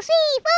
睡风。